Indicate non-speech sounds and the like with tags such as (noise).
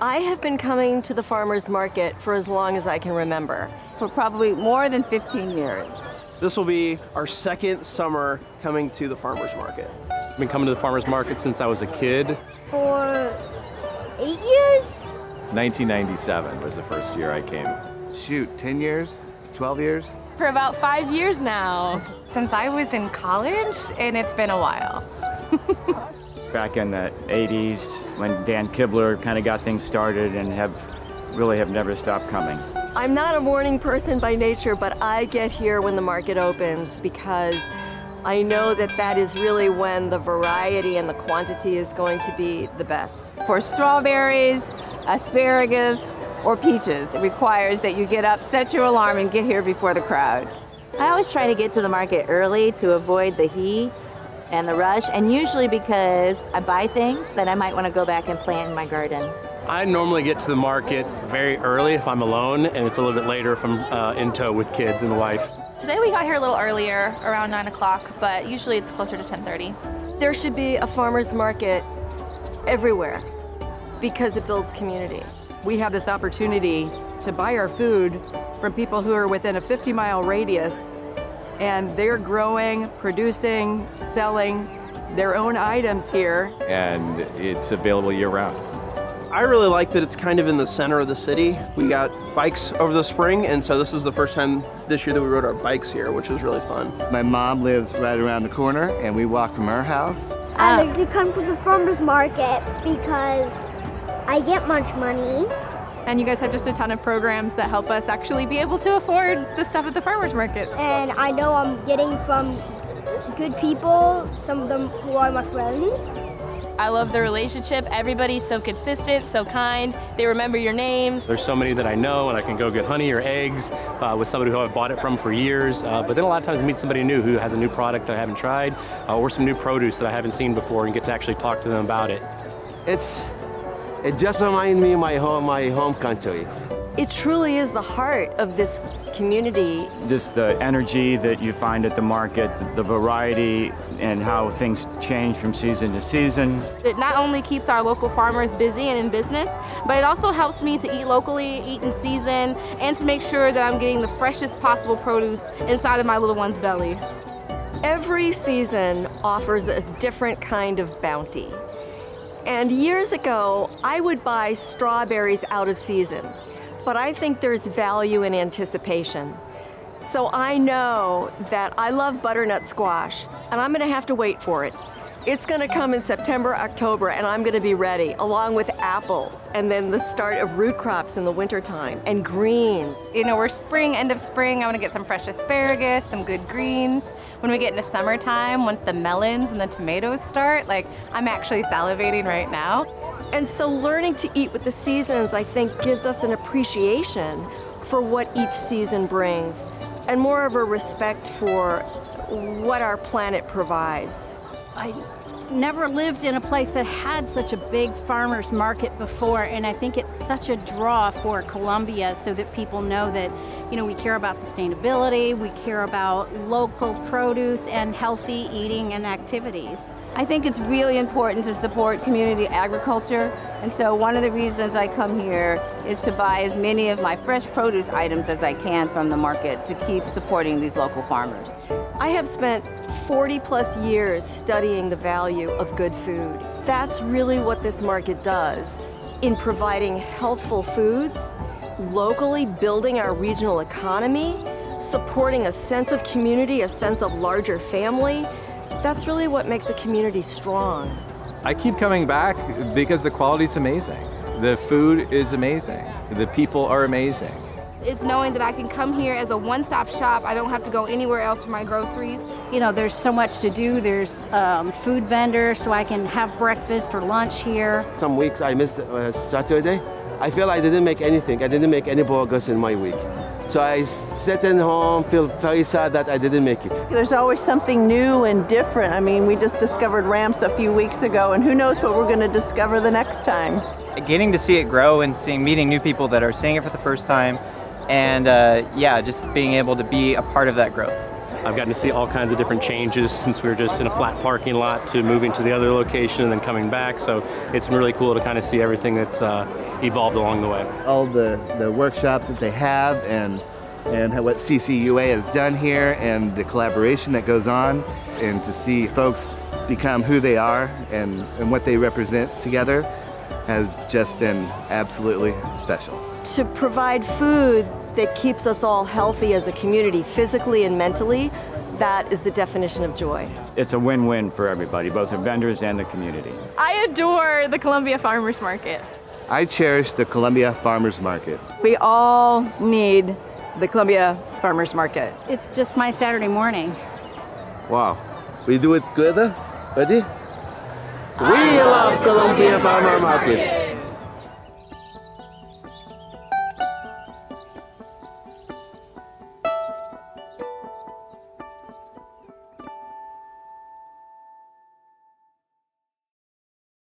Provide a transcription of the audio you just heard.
I have been coming to the farmer's market for as long as I can remember. For probably more than 15 years. This will be our second summer coming to the farmer's market. I've been coming to the farmer's market since I was a kid. For eight years? 1997 was the first year I came. Shoot, 10 years? 12 years? For about five years now. Since I was in college, and it's been a while. (laughs) Back in the 80s, when Dan Kibler kind of got things started and have really have never stopped coming. I'm not a morning person by nature, but I get here when the market opens because I know that that is really when the variety and the quantity is going to be the best. For strawberries, asparagus, or peaches, it requires that you get up, set your alarm, and get here before the crowd. I always try to get to the market early to avoid the heat and the rush, and usually because I buy things that I might want to go back and plant in my garden. I normally get to the market very early if I'm alone, and it's a little bit later if I'm uh, in tow with kids and the wife. Today we got here a little earlier, around 9 o'clock, but usually it's closer to 10.30. There should be a farmer's market everywhere because it builds community. We have this opportunity to buy our food from people who are within a 50 mile radius and they're growing, producing, selling their own items here. And it's available year round. I really like that it's kind of in the center of the city. We got bikes over the spring, and so this is the first time this year that we rode our bikes here, which was really fun. My mom lives right around the corner, and we walk from her house. I like to come to the farmer's market because I get much money. And you guys have just a ton of programs that help us actually be able to afford the stuff at the farmer's market. And I know I'm getting from good people, some of them who are my friends. I love the relationship. Everybody's so consistent, so kind. They remember your names. There's so many that I know, and I can go get honey or eggs uh, with somebody who I've bought it from for years. Uh, but then a lot of times I meet somebody new who has a new product that I haven't tried, uh, or some new produce that I haven't seen before, and get to actually talk to them about it. It's it just reminds me of my home, my home country. It truly is the heart of this community. Just the energy that you find at the market, the variety, and how things change from season to season. It not only keeps our local farmers busy and in business, but it also helps me to eat locally, eat in season, and to make sure that I'm getting the freshest possible produce inside of my little ones' bellies. Every season offers a different kind of bounty. And years ago, I would buy strawberries out of season, but I think there's value in anticipation. So I know that I love butternut squash, and I'm gonna have to wait for it. It's gonna come in September, October, and I'm gonna be ready, along with apples, and then the start of root crops in the wintertime, and greens. You know, we're spring, end of spring, I wanna get some fresh asparagus, some good greens. When we get into summertime, once the melons and the tomatoes start, like, I'm actually salivating right now. And so learning to eat with the seasons, I think, gives us an appreciation for what each season brings, and more of a respect for what our planet provides. I never lived in a place that had such a big farmer's market before and I think it's such a draw for Columbia so that people know that you know we care about sustainability, we care about local produce and healthy eating and activities. I think it's really important to support community agriculture and so one of the reasons I come here is to buy as many of my fresh produce items as I can from the market to keep supporting these local farmers. I have spent 40 plus years studying the value of good food. That's really what this market does in providing healthful foods, locally building our regional economy, supporting a sense of community, a sense of larger family. That's really what makes a community strong. I keep coming back because the quality is amazing. The food is amazing. The people are amazing. It's knowing that I can come here as a one-stop shop. I don't have to go anywhere else for my groceries. You know, there's so much to do. There's um, food vendors, so I can have breakfast or lunch here. Some weeks I missed uh, Saturday. I feel I didn't make anything. I didn't make any progress in my week. So I sit in home, feel very sad that I didn't make it. There's always something new and different. I mean, we just discovered ramps a few weeks ago, and who knows what we're going to discover the next time. Getting to see it grow and seeing, meeting new people that are seeing it for the first time, and uh, yeah, just being able to be a part of that growth. I've gotten to see all kinds of different changes since we were just in a flat parking lot to moving to the other location and then coming back. So it's been really cool to kind of see everything that's uh, evolved along the way. All the, the workshops that they have and and what CCUA has done here and the collaboration that goes on and to see folks become who they are and, and what they represent together has just been absolutely special. To provide food that keeps us all healthy as a community, physically and mentally, that is the definition of joy. It's a win-win for everybody, both the vendors and the community. I adore the Columbia Farmers Market. I cherish the Columbia Farmers Market. We all need the Columbia Farmers Market. It's just my Saturday morning. Wow. We do it together? Ready? We love Columbia Farmer Markets.